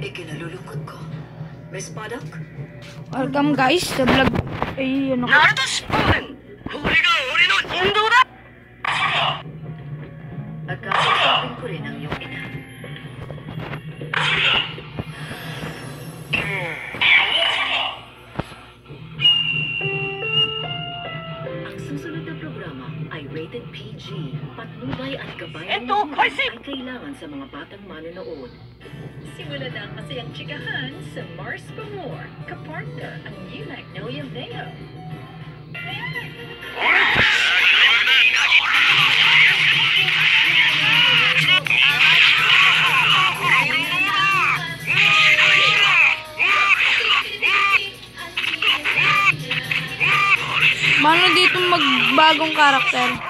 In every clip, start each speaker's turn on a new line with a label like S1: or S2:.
S1: Ikinalulungkot ko. Miss Paddock?
S2: Welcome guys sa vlog. Ay, ano ko.
S3: ナル
S1: PG. Patnubay at gabay
S3: Kasi!
S1: ay kailangan sa mga batang manonood. Simula na ang masayang chikahan sa Mars More. Kapartner ang New Magnolia Mayo.
S2: Paano dito magbagong karakter?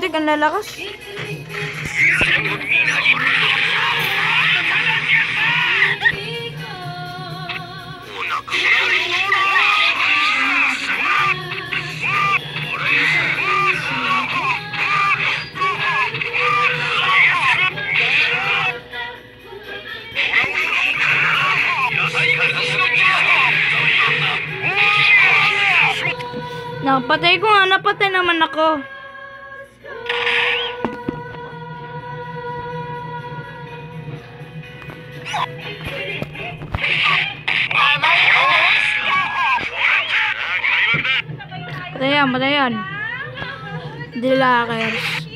S2: Putik, ang lalakas. Napatay ko nga, napatay naman ako. Patayan, patayan. Dilakers.
S4: Hindi mo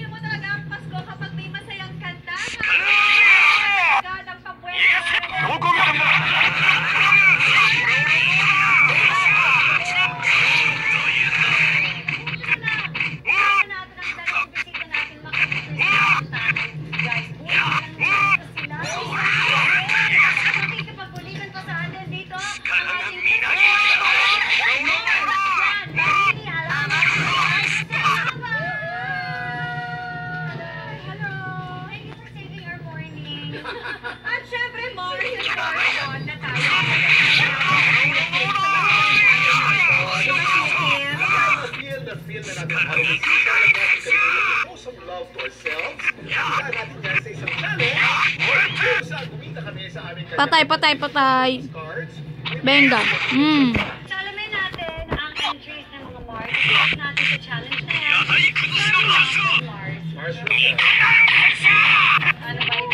S4: At syempre, Morris and Morrison na tayo.
S5: feel na natin ang show some love to ourselves. Kaya natin yan sa isang channel. Kung saan kumita kami sa aming
S2: Patay, patay, patay. Benga. Hmm.
S4: So, alamin natin ang entries ng mga Mars. Natin sa challenge na yan. Mars.
S5: Mars Rosa.
S4: Ano ba ito